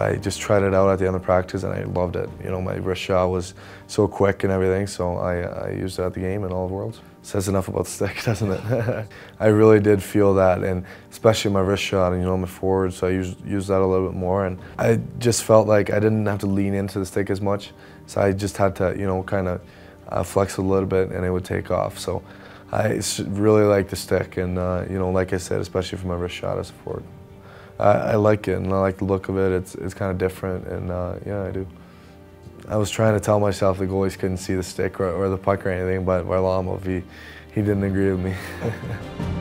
I just tried it out at the end of practice and I loved it. You know, my wrist shot was so quick and everything, so I, I used it at the game in all of Worlds. Says enough about the stick, doesn't it? I really did feel that, and especially my wrist shot, and you know, a forward, so I used, used that a little bit more, and I just felt like I didn't have to lean into the stick as much, so I just had to, you know, kind of uh, flex a little bit and it would take off. So I really like the stick, and uh, you know, like I said, especially for my wrist shot as a forward. I, I, like it, and I like the look of it. It's it's kind of different, and uh, yeah, I do. I was trying to tell myself the goalies couldn't see the stick or, or the puck or anything, but Varlamov, he, he didn't agree with me.